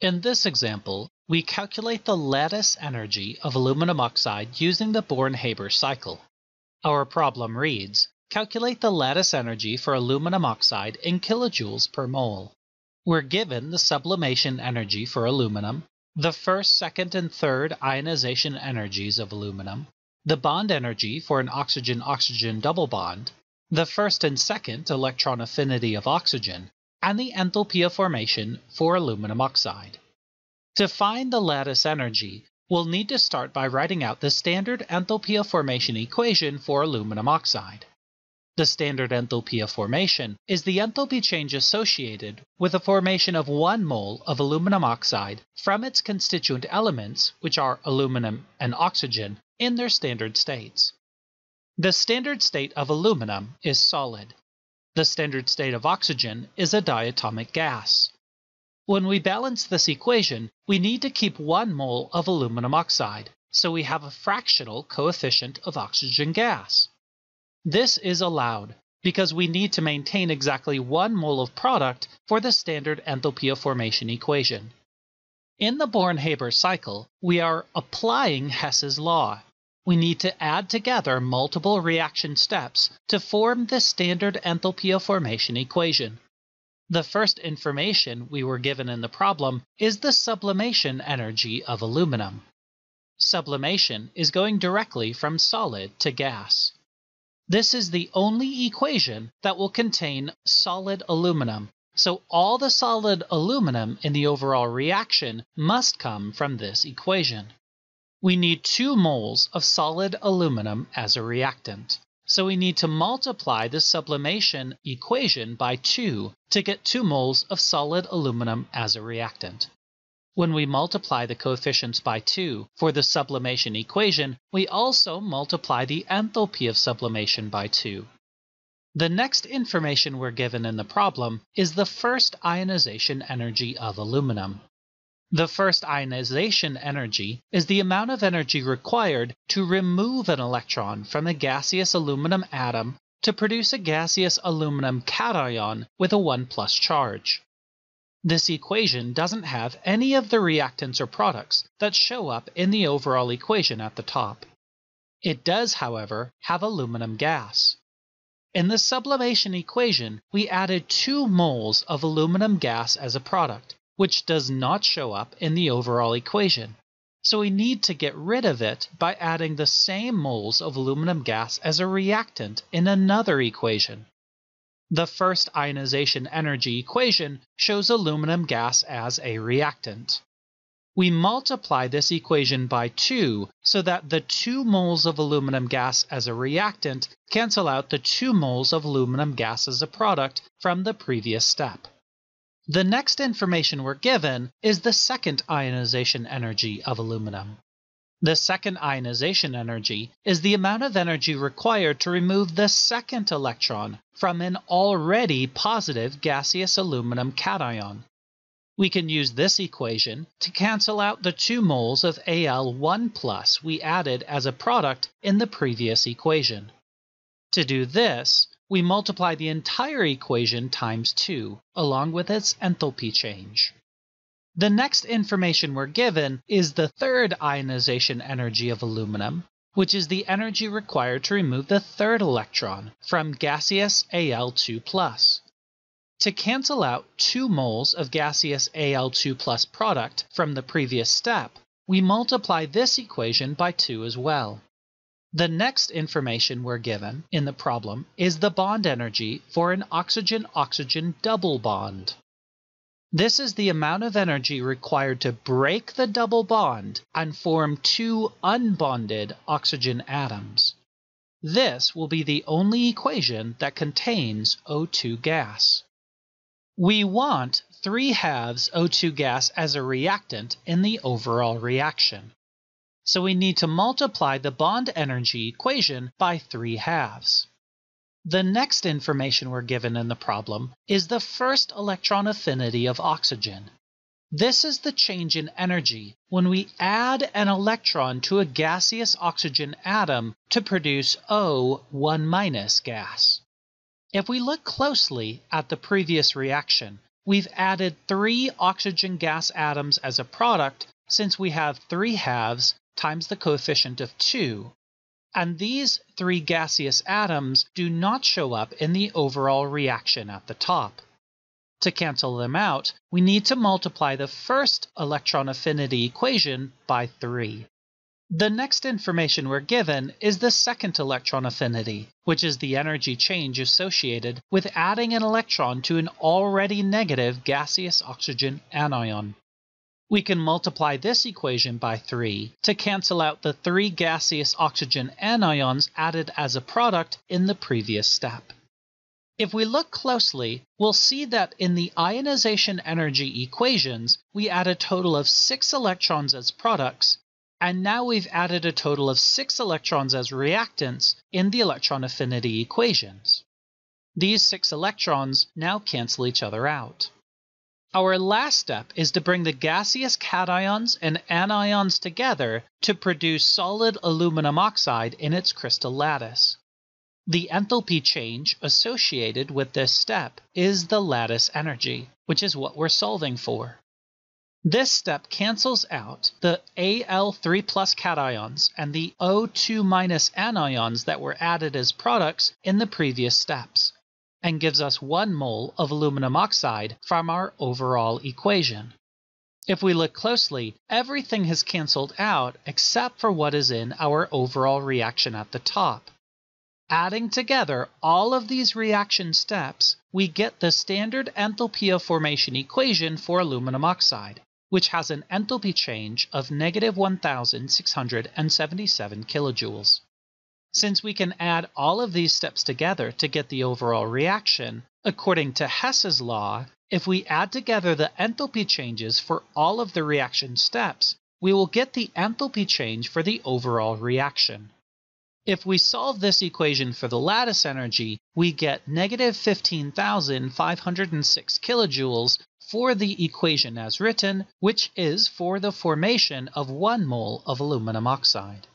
In this example, we calculate the lattice energy of aluminum oxide using the Born-Haber cycle. Our problem reads, calculate the lattice energy for aluminum oxide in kilojoules per mole. We're given the sublimation energy for aluminum, the first, second, and third ionization energies of aluminum, the bond energy for an oxygen-oxygen double bond, the first and second electron affinity of oxygen, and the enthalpy of formation for aluminum oxide. To find the lattice energy, we'll need to start by writing out the standard enthalpy of formation equation for aluminum oxide. The standard enthalpy of formation is the enthalpy change associated with the formation of 1 mole of aluminum oxide from its constituent elements, which are aluminum and oxygen, in their standard states. The standard state of aluminum is solid. The standard state of oxygen is a diatomic gas. When we balance this equation, we need to keep 1 mole of aluminum oxide, so we have a fractional coefficient of oxygen gas. This is allowed because we need to maintain exactly 1 mole of product for the standard enthalpy formation equation. In the Born-Haber cycle, we are applying Hess's law, we need to add together multiple reaction steps to form the standard enthalpy of formation equation. The first information we were given in the problem is the sublimation energy of aluminum. Sublimation is going directly from solid to gas. This is the only equation that will contain solid aluminum, so all the solid aluminum in the overall reaction must come from this equation we need 2 moles of solid aluminum as a reactant. So we need to multiply the sublimation equation by 2 to get 2 moles of solid aluminum as a reactant. When we multiply the coefficients by 2 for the sublimation equation, we also multiply the enthalpy of sublimation by 2. The next information we're given in the problem is the first ionization energy of aluminum. The first ionization energy is the amount of energy required to remove an electron from a gaseous aluminum atom to produce a gaseous aluminum cation with a 1 plus charge. This equation doesn't have any of the reactants or products that show up in the overall equation at the top. It does, however, have aluminum gas. In the sublimation equation, we added 2 moles of aluminum gas as a product, which does not show up in the overall equation. So we need to get rid of it by adding the same moles of aluminum gas as a reactant in another equation. The first ionization energy equation shows aluminum gas as a reactant. We multiply this equation by 2 so that the 2 moles of aluminum gas as a reactant cancel out the 2 moles of aluminum gas as a product from the previous step. The next information we're given is the second ionization energy of aluminum. The second ionization energy is the amount of energy required to remove the second electron from an already positive gaseous aluminum cation. We can use this equation to cancel out the 2 moles of Al1 plus we added as a product in the previous equation. To do this, we multiply the entire equation times 2, along with its enthalpy change. The next information we're given is the third ionization energy of aluminum, which is the energy required to remove the third electron from gaseous Al2+. To cancel out 2 moles of gaseous Al2 product from the previous step, we multiply this equation by 2 as well. The next information we're given in the problem is the bond energy for an oxygen-oxygen double bond. This is the amount of energy required to break the double bond and form two unbonded oxygen atoms. This will be the only equation that contains O2 gas. We want 3 halves O2 gas as a reactant in the overall reaction so we need to multiply the bond energy equation by 3 halves. The next information we're given in the problem is the first electron affinity of oxygen. This is the change in energy when we add an electron to a gaseous oxygen atom to produce O1 gas. If we look closely at the previous reaction, we've added three oxygen gas atoms as a product since we have three halves times the coefficient of 2. And these three gaseous atoms do not show up in the overall reaction at the top. To cancel them out, we need to multiply the first electron affinity equation by 3. The next information we're given is the second electron affinity, which is the energy change associated with adding an electron to an already negative gaseous oxygen anion. We can multiply this equation by 3 to cancel out the three gaseous oxygen anions added as a product in the previous step. If we look closely, we'll see that in the ionization energy equations, we add a total of 6 electrons as products, and now we've added a total of 6 electrons as reactants in the electron affinity equations. These 6 electrons now cancel each other out. Our last step is to bring the gaseous cations and anions together to produce solid aluminum oxide in its crystal lattice. The enthalpy change associated with this step is the lattice energy, which is what we're solving for. This step cancels out the Al3 plus cations and the O2 minus anions that were added as products in the previous steps, and gives us 1 mole of aluminum oxide from our overall equation. If we look closely, everything has canceled out except for what is in our overall reaction at the top. Adding together all of these reaction steps, we get the standard enthalpy of formation equation for aluminum oxide, which has an enthalpy change of negative 1677 kilojoules. Since we can add all of these steps together to get the overall reaction, according to Hess's law, if we add together the enthalpy changes for all of the reaction steps, we will get the enthalpy change for the overall reaction. If we solve this equation for the lattice energy, we get negative 15,506 kilojoules for the equation as written, which is for the formation of 1 mole of aluminum oxide.